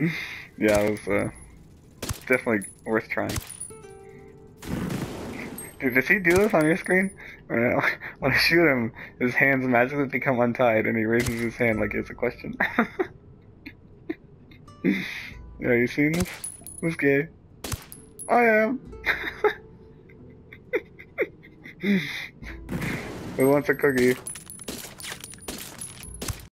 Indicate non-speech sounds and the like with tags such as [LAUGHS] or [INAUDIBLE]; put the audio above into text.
[LAUGHS] yeah, it was uh, definitely worth trying. Dude, does he do this on your screen? When I, [LAUGHS] when I shoot him, his hands magically become untied and he raises his hand like it's a question. [LAUGHS] yeah, you seen this? Who's gay? I am. Who wants a cookie?